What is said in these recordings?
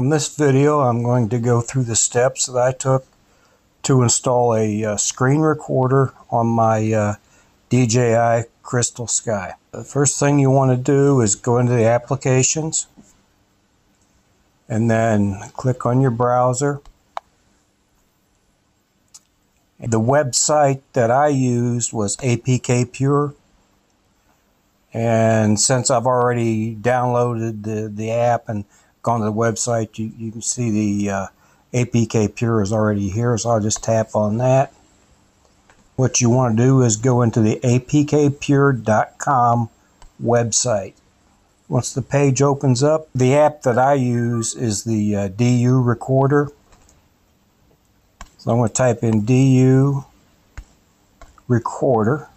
On this video I'm going to go through the steps that I took to install a uh, screen recorder on my uh, DJI Crystal Sky. The first thing you want to do is go into the applications and then click on your browser. The website that I used was APK Pure and since I've already downloaded the, the app and gone to the website, you, you can see the uh, APK Pure is already here, so I'll just tap on that. What you want to do is go into the apkpure.com website. Once the page opens up, the app that I use is the uh, DU Recorder. So I'm going to type in DU Recorder.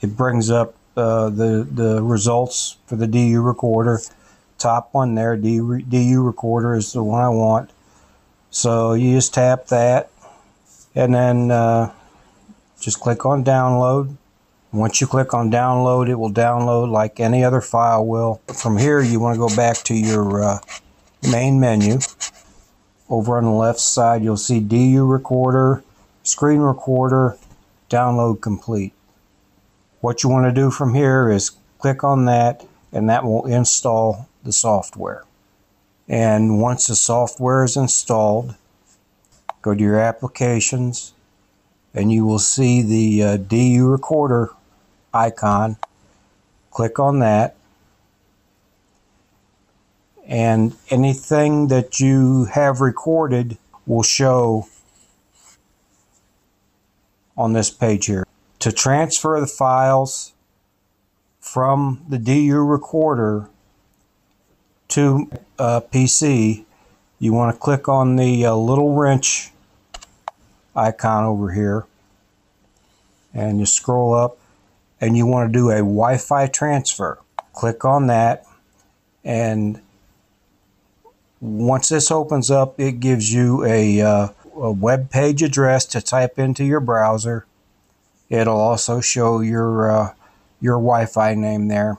It brings up uh, the, the results for the DU Recorder top one there, DU, recorder is the one I want. So you just tap that and then uh, just click on download. Once you click on download, it will download like any other file will. From here, you want to go back to your uh, main menu. Over on the left side, you'll see DU recorder, screen recorder, download complete. What you want to do from here is click on that and that will install the software. And once the software is installed, go to your applications and you will see the uh, DU recorder icon. Click on that. And anything that you have recorded will show on this page here. To transfer the files from the DU recorder to uh, PC, you want to click on the uh, little wrench icon over here and you scroll up and you want to do a Wi-Fi transfer. Click on that and once this opens up it gives you a, uh, a web page address to type into your browser. It'll also show your uh, your Wi-Fi name there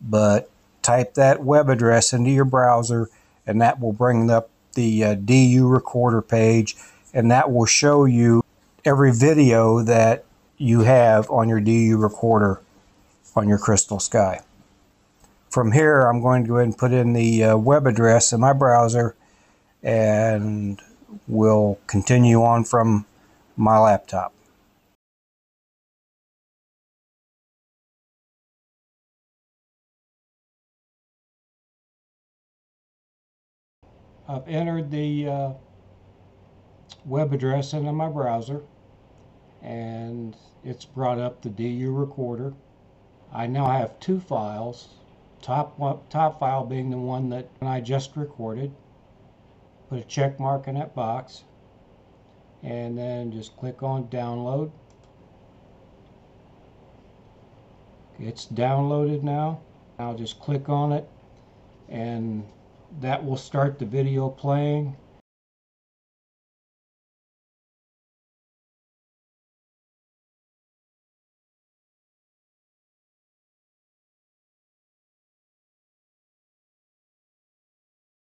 but type that web address into your browser and that will bring up the uh, DU recorder page and that will show you every video that you have on your DU recorder on your Crystal Sky. From here, I'm going to go ahead and put in the uh, web address in my browser and we'll continue on from my laptop. I've entered the uh, web address into my browser and it's brought up the DU recorder. I now have two files, top, one, top file being the one that I just recorded. Put a check mark in that box and then just click on download. It's downloaded now. I'll just click on it and that will start the video playing